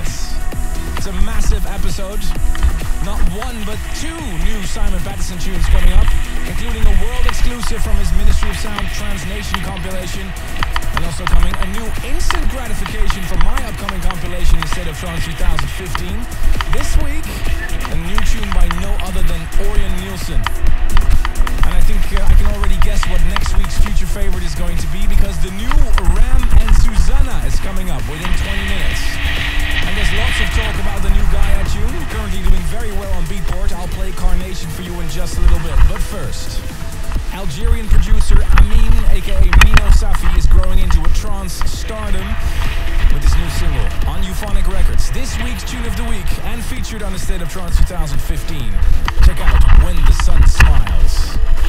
this? It's a massive episode. Not one, but two new Simon Patterson tunes coming up, including a world exclusive from his Ministry of Sound Transnation compilation, and also coming a new instant gratification from my upcoming compilation A State of Trance 2015. This week, a new tune by no other than Orjan Nilsen. And I think uh, I can already guess what next week's future favorite is going to be because the new Ram and Susana is coming up within 20 minutes. And there's lots of talk about the new guy at you. currently doing very well on Beatport. I'll play Carnation for you in just a little bit. But first, Algerian producer Amin, aka Mino Safi, is growing into a trance stardom with his new single on Euphonic Records. This week's tune of the week and featured on the State of Trance 2015. Check out When the Sun Smiles.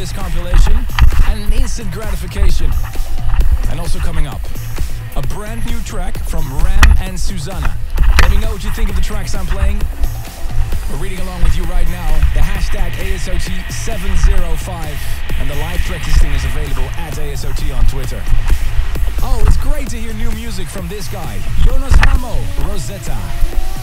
This compilation and instant gratification. And also coming up, a brand new track from Ram and Susana. Let me know what you think of the tracks I'm playing. We're reading along with you right now. The hashtag ASOT705 and the live track listing is available at ASOT on Twitter. Oh, it's great to hear new music from this guy, Jonas Hamo, Rosetta.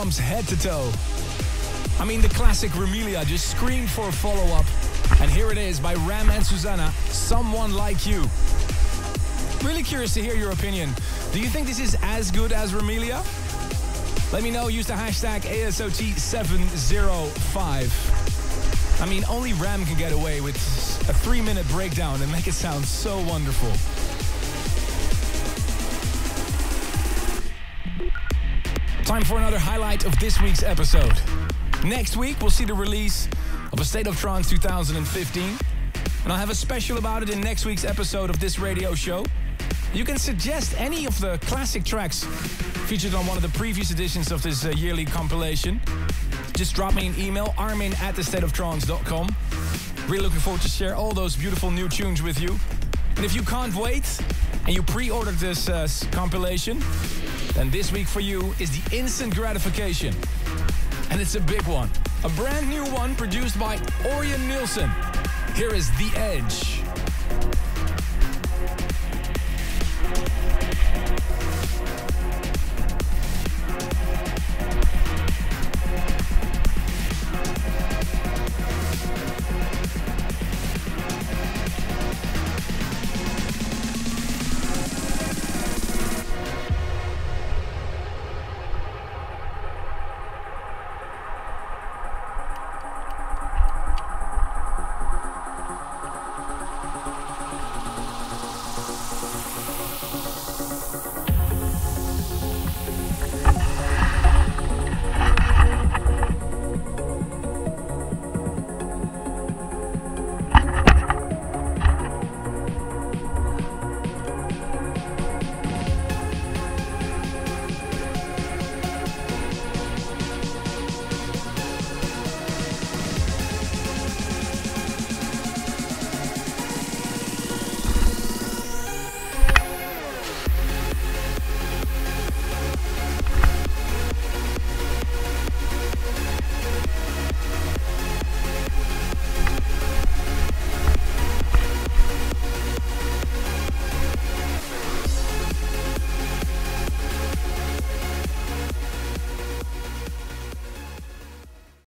Head to toe. I mean, the classic Ramelia just screamed for a follow up. And here it is by Ram and Susana, Someone Like You. Really curious to hear your opinion. Do you think this is as good as Ramelia? Let me know. Use the hashtag ASOT705. I mean, only Ram can get away with a three minute breakdown and make it sound so wonderful. Time for another highlight of this week's episode. Next week, we'll see the release of A State of Trance 2015. And I'll have a special about it in next week's episode of this radio show. You can suggest any of the classic tracks featured on one of the previous editions of this uh, yearly compilation. Just drop me an email, armin at thestateoftrance.com. Really looking forward to share all those beautiful new tunes with you. And if you can't wait and you pre-ordered this uh, compilation, then this week for you is the instant gratification. And it's a big one. A brand new one produced by Orjan Nilsen. Here is The Edge.